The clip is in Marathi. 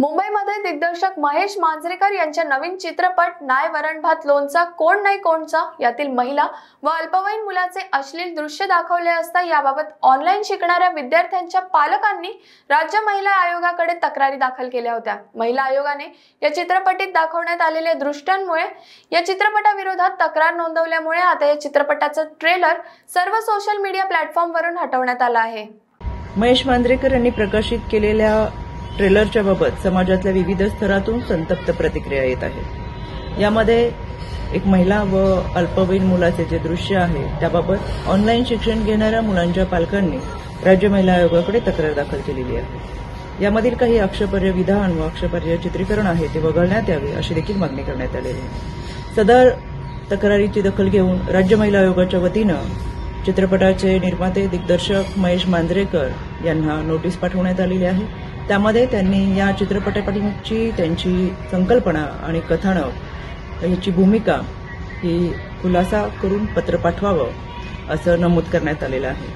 मुंबईमध्ये दिग्दर्शक महेश मांजरेकर यांच्या नवीन चित्रपट नाय वरण भात लोणचा कोण नाही कोणचा यातील महिला व अल्पवयीन मुलाचे अश्लील दृश्य दाखवले असता याबाबत ऑनलाईन शिकणाऱ्या विद्यार्थ्यांच्या पालकांनी राज्य महिला आयोगाकडे तक्रारी दाखल केल्या होत्या. महिला आयोगाने या चित्रपटीत दाखवण्यात आलेल्या दृष्ट्यांमुळे या चित्रपटाविरोधात तक्रार नोंदवल्यामुळे आता या चित्रपटाचं ट्रेलर सर्व सोशल मीडिया प्लॅटफॉर्मवरून हटवण्यात आलं आहे. महेश मांजरेकर यांनी प्रकाशित केलेल्या ट्रेलरच्या बाबत समाजातल्या विविध स्तरातून संतप्त प्रतिक्रिया येत आहेत. यामध्ये एक महिला व अल्पवयीन मुलाचे जे दृश्य आहे त्याबाबत ऑनलाईन शिक्षण घेणाऱ्या मुलांच्या पालकांनी राज्य महिला आयोगाकडे तक्रार दाखल केलेली आहे. यामधील काही अक्षपर्य विधान व अक्षपर्य चित्रीकरण आहे ते वगळण्यात यावे अशी देखील मागणी करण्यात आलेली आहे. सदर तक्रारीची दखल घेऊन राज्य महिला आयोगाच्या वतीनं चित्रपटाचे निर्माते दिग्दर्शक महेश मांजरेकर यांना नोटीस पाठवण्यात आलेली आहे. त्यामध्ये त्यांनी या चित्रपटाची त्यांची संकल्पना आणि कथानक याची भूमिका ही खुलासा करून पत्र पाठवावं असं नमूद करण्यात आलेलं आहे.